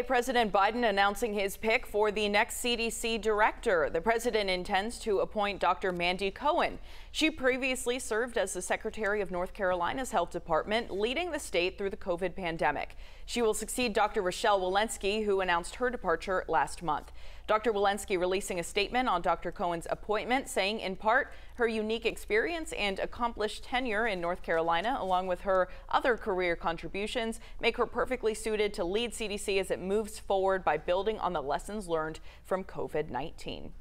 President Biden announcing his pick for the next CDC director. The president intends to appoint Dr. Mandy Cohen. She previously served as the Secretary of North Carolina's Health Department, leading the state through the COVID pandemic. She will succeed Dr. Rochelle Walensky, who announced her departure last month. Dr. Walensky releasing a statement on Dr. Cohen's appointment, saying in part her unique experience and accomplished tenure in North Carolina, along with her other career contributions, make her perfectly suited to lead CDC as it moves forward by building on the lessons learned from COVID 19.